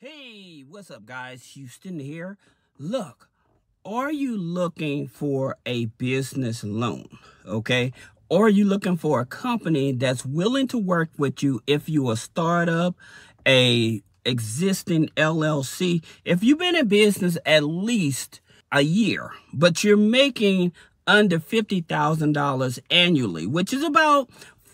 Hey, what's up, guys? Houston here. Look, are you looking for a business loan? Okay. Or are you looking for a company that's willing to work with you if you a startup, a existing LLC? If you've been in business at least a year, but you're making under $50,000 annually, which is about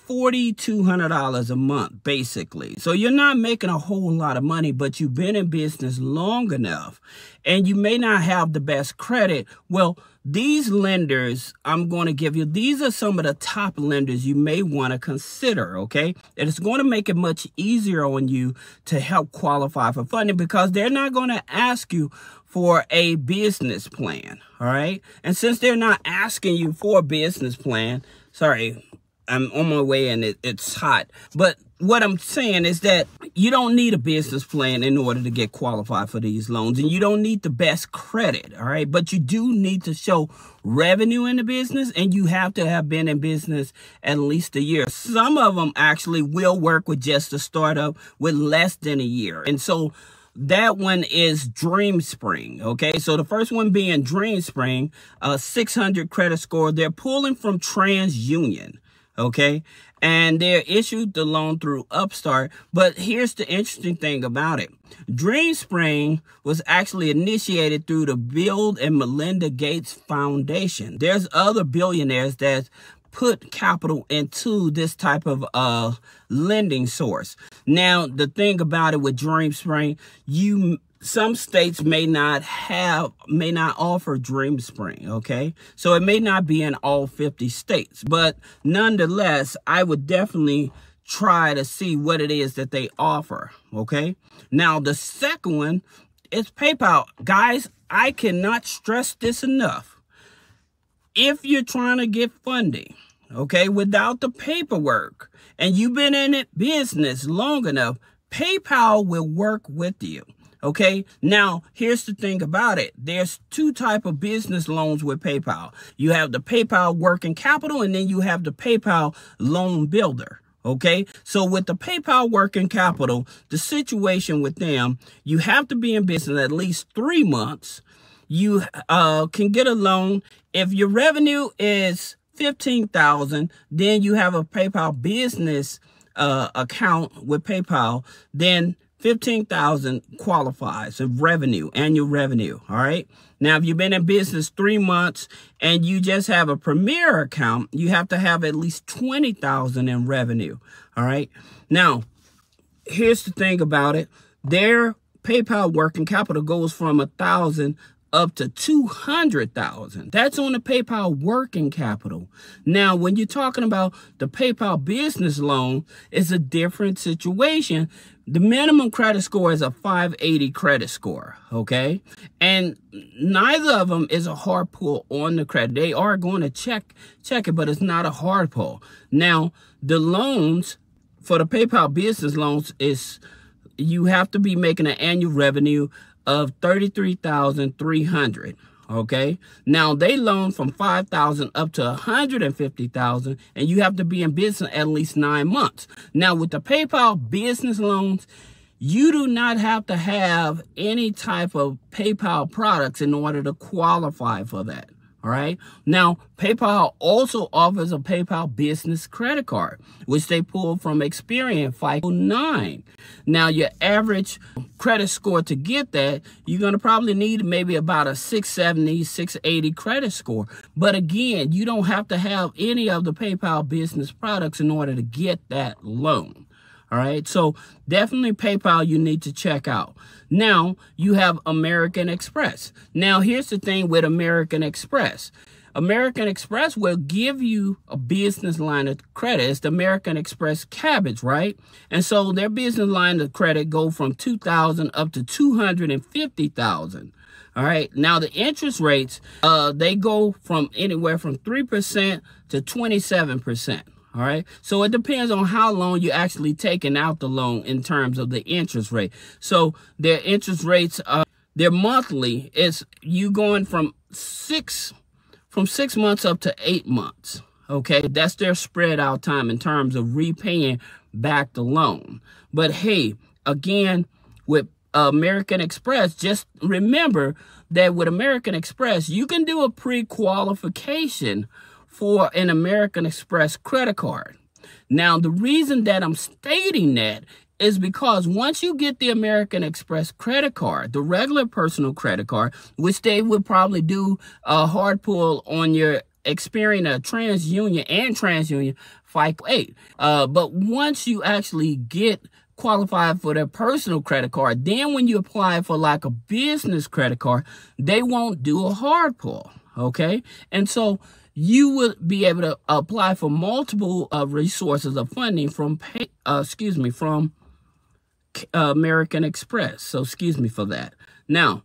$4,200 a month, basically. So you're not making a whole lot of money, but you've been in business long enough and you may not have the best credit. Well, these lenders I'm going to give you, these are some of the top lenders you may want to consider, okay? And it's going to make it much easier on you to help qualify for funding because they're not going to ask you for a business plan, all right? And since they're not asking you for a business plan, sorry, I'm on my way and it, it's hot. But what I'm saying is that you don't need a business plan in order to get qualified for these loans and you don't need the best credit, all right? But you do need to show revenue in the business and you have to have been in business at least a year. Some of them actually will work with just a startup with less than a year. And so that one is DreamSpring. Okay, so the first one being DreamSpring, a 600 credit score. They're pulling from TransUnion okay? And they're issued the loan through Upstart. But here's the interesting thing about it. DreamSpring was actually initiated through the Bill and Melinda Gates Foundation. There's other billionaires that put capital into this type of uh lending source. Now, the thing about it with DreamSpring, you some states may not have may not offer DreamSpring, okay? So it may not be in all 50 states, but nonetheless, I would definitely try to see what it is that they offer, okay? Now, the second one is PayPal. Guys, I cannot stress this enough. If you're trying to get funding, okay, without the paperwork, and you've been in it business long enough, PayPal will work with you. Okay. Now, here's the thing about it. There's two type of business loans with PayPal. You have the PayPal working capital and then you have the PayPal loan builder. Okay. So with the PayPal working capital, the situation with them, you have to be in business at least three months. You uh, can get a loan if your revenue is 15,000, then you have a PayPal business uh, account with PayPal, then 15,000 qualifies of revenue, annual revenue, all right? Now, if you've been in business three months and you just have a premier account, you have to have at least 20,000 in revenue, all right? Now, here's the thing about it. Their PayPal working capital goes from a thousand up to 200,000. That's on the PayPal working capital. Now, when you're talking about the PayPal business loan, it's a different situation. The minimum credit score is a 580 credit score, okay? And neither of them is a hard pull on the credit. They are going to check check it, but it's not a hard pull. Now, the loans for the PayPal business loans is you have to be making an annual revenue of 33,300. Okay. Now they loan from 5,000 up to 150,000 and you have to be in business at least nine months. Now with the PayPal business loans, you do not have to have any type of PayPal products in order to qualify for that. All right. Now, PayPal also offers a PayPal business credit card, which they pull from Experian FICO 9. Now, your average credit score to get that, you're going to probably need maybe about a 670, 680 credit score. But again, you don't have to have any of the PayPal business products in order to get that loan. All right. So definitely PayPal you need to check out. Now you have American Express. Now here's the thing with American Express. American Express will give you a business line of credit. It's the American Express Kabbage, right? And so their business line of credit go from 2000 up to 250,000. All right. Now the interest rates, uh, they go from anywhere from 3% to 27%. All right. So it depends on how long you're actually taking out the loan in terms of the interest rate. So their interest rates, uh, their monthly is you going from six, from six months up to eight months. Okay. That's their spread out time in terms of repaying back the loan. But hey, again, with American Express, just remember that with American Express, you can do a pre-qualification for an American Express credit card. Now, the reason that I'm stating that is because once you get the American Express credit card, the regular personal credit card, which they would probably do a hard pull on your Experian, a TransUnion and TransUnion FICO 8. Uh, but once you actually get qualified for their personal credit card, then when you apply for like a business credit card, they won't do a hard pull. Okay. And so you will be able to apply for multiple uh, resources of funding from, pay, uh, excuse me, from uh, American Express. So excuse me for that. Now,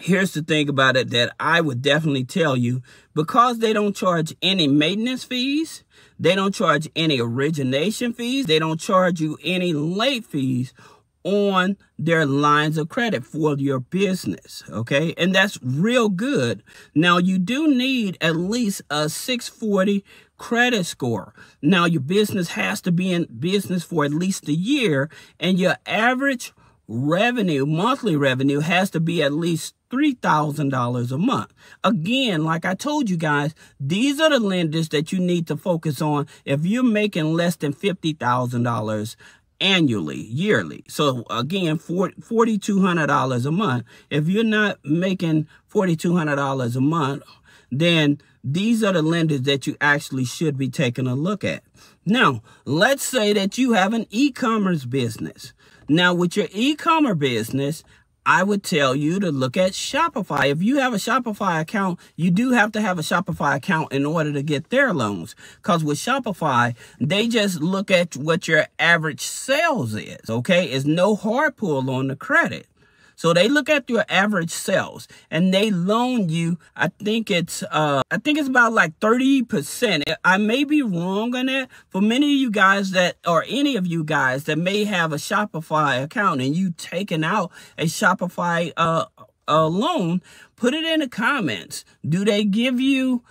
here's the thing about it that I would definitely tell you because they don't charge any maintenance fees, they don't charge any origination fees, they don't charge you any late fees on their lines of credit for your business. Okay. And that's real good. Now, you do need at least a 640 credit score. Now, your business has to be in business for at least a year, and your average revenue, monthly revenue, has to be at least $3,000 a month. Again, like I told you guys, these are the lenders that you need to focus on if you're making less than $50,000 annually, yearly. So again, $4,200 a month. If you're not making $4,200 a month, then these are the lenders that you actually should be taking a look at. Now, let's say that you have an e-commerce business. Now, with your e-commerce business, I would tell you to look at Shopify. If you have a Shopify account, you do have to have a Shopify account in order to get their loans. Because with Shopify, they just look at what your average sales is, okay? It's no hard pull on the credit. So they look at your average sales and they loan you, I think it's uh I think it's about like 30%. I may be wrong on that. For many of you guys that or any of you guys that may have a Shopify account and you taken out a Shopify uh, uh loan, put it in the comments. Do they give you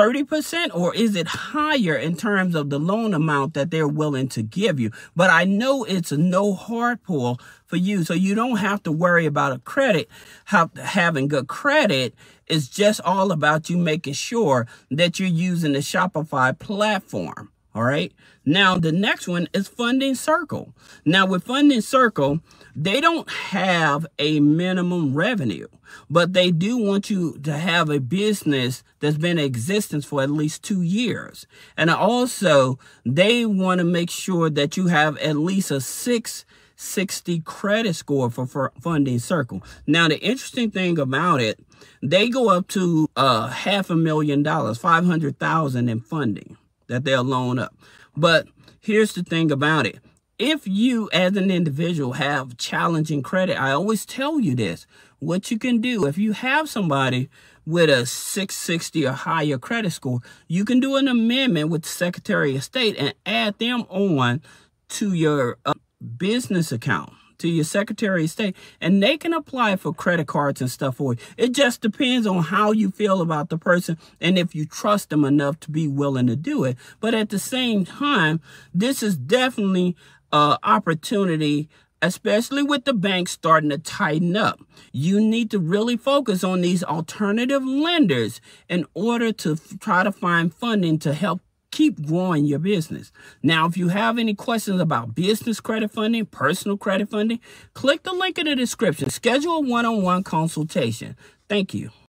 30% or is it higher in terms of the loan amount that they're willing to give you? But I know it's a no hard pull for you. So you don't have to worry about a credit. Having good credit is just all about you making sure that you're using the Shopify platform. All right. Now, the next one is Funding Circle. Now, with Funding Circle, they don't have a minimum revenue, but they do want you to have a business that's been in existence for at least two years. And also, they want to make sure that you have at least a 660 credit score for, for Funding Circle. Now, the interesting thing about it, they go up to uh, half a million dollars, 500,000 in funding that they'll loan up. But here's the thing about it if you as an individual have challenging credit, I always tell you this, what you can do if you have somebody with a 660 or higher credit score, you can do an amendment with the Secretary of State and add them on to your uh, business account to your Secretary of State, and they can apply for credit cards and stuff for you. It just depends on how you feel about the person and if you trust them enough to be willing to do it. But at the same time, this is definitely uh, opportunity, especially with the banks starting to tighten up. You need to really focus on these alternative lenders in order to try to find funding to help keep growing your business. Now, if you have any questions about business credit funding, personal credit funding, click the link in the description. Schedule a one-on-one -on -one consultation. Thank you.